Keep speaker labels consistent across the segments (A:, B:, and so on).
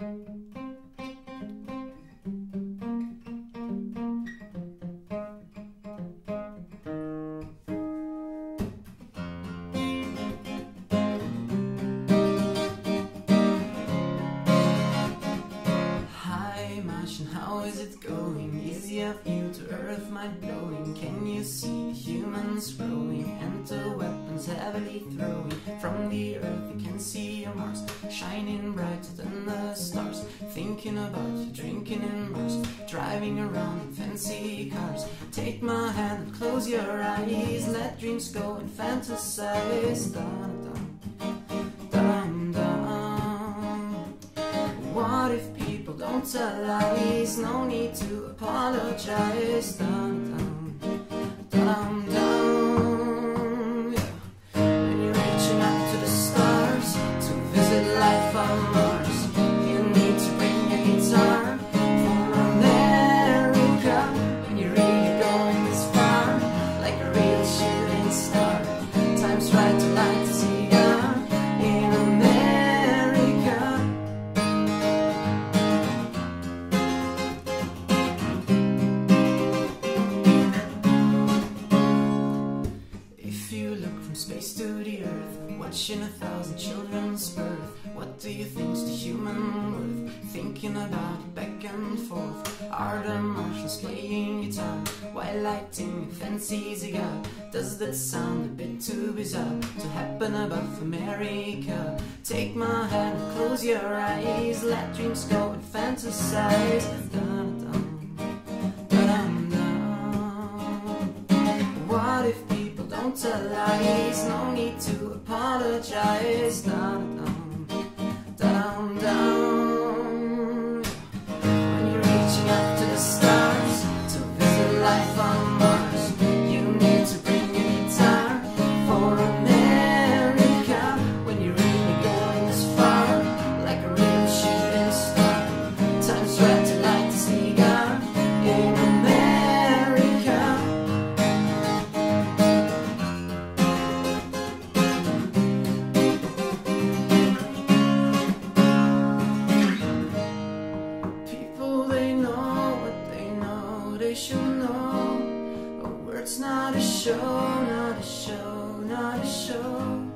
A: Hi Martian, how is it going? Easy of you to earth mind blowing. Can you see humans growing? Enter weapons heavily throwing. From the earth you can see Mars shining brighter than the stars. Thinking about you drinking in Mars, driving around in fancy cars. Take my hand and close your eyes. Let dreams go and fantasize. Dun, dun, dun, dun. What if people don't tell lies? No need to apologize. Dun, dun, from space to the earth, watching a thousand children's birth, what do you think's the human worth? Thinking about it back and forth. Are the Martians playing guitar while lighting fancy cigar? Does that sound a bit too bizarre to happen above America? Take my hand close your eyes, let dreams go and fantasize. Dun, dun, tell lies? No need to apologize. Dun, dun, they should know. A word's not a show, not a show, not a show.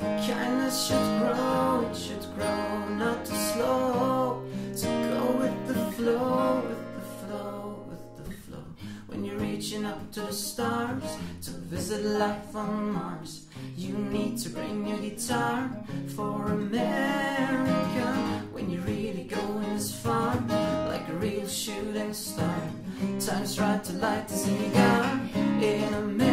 A: Kindness should grow, it should grow, not too slow. To go with the flow, with the flow, with the flow. When you're reaching up to the stars to visit life on Mars, you need to bring your guitar for America. When you're really going as far, like a real shooting star, time's right to light the cigar in America.